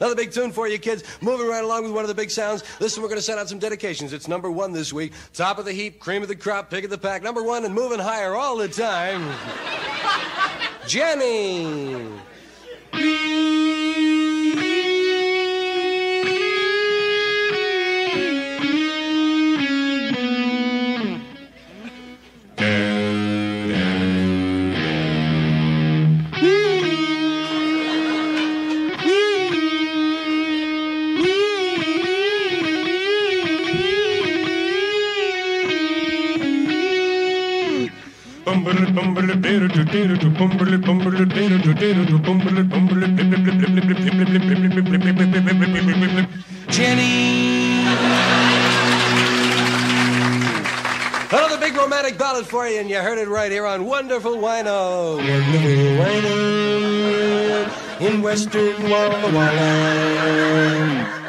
Another big tune for you kids. Moving right along with one of the big sounds. Listen, we're going to send out some dedications. It's number one this week. Top of the heap, cream of the crop, pick of the pack. Number one and moving higher all the time. Jenny. Jenny. Another big romantic ballad for you, and you heard it right here on Wonderful Wino. Wonderful Wino in Western Walla Walla.